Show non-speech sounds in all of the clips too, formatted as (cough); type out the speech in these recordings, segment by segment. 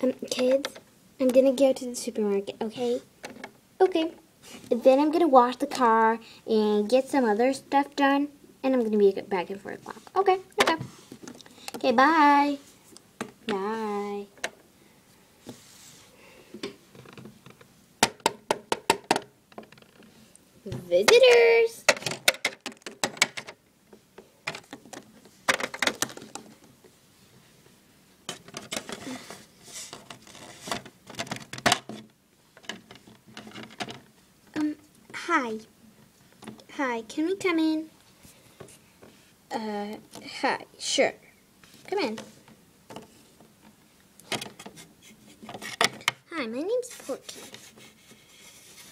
Um, kids, I'm gonna go to the supermarket, okay? Okay. And then I'm gonna wash the car and get some other stuff done. And I'm gonna be back at 4 o'clock. Okay, okay. Okay, bye. Bye. Visitors! Um, hi. Hi, can we come in? Uh, hi, sure. Come in. Hi, my name's Porky.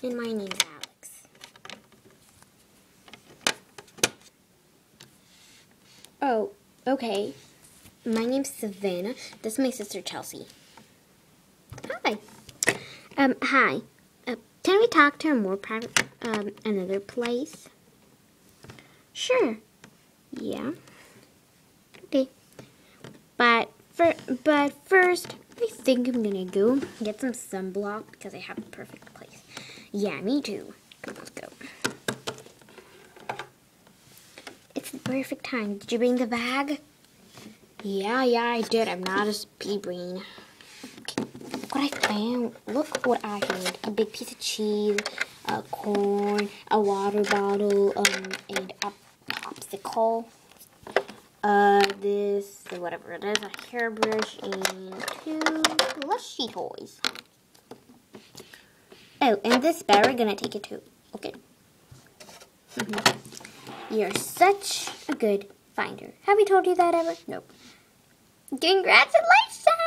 And my name's Alex. Oh, okay. My name's Savennah. This is my sister Chelsea. Hi. Um, hi. Can we talk to her more private, um, another place? Sure. Yeah. Okay. But for but first, I think I'm gonna go get some sunblock because I have a perfect place. Yeah, me too. Come on, let's go. It's the perfect time. Did you bring the bag? Yeah, yeah, I did. I'm not a speed brain. What I found. Look what I found. A big piece of cheese, a corn, a water bottle, um, and a popsicle. Uh, this, whatever it is, a hairbrush, and two plushy toys. Oh, and this bag, we're gonna take it too. Okay. (laughs) You're such a good finder. Have we told you that ever? Nope. Congratulations!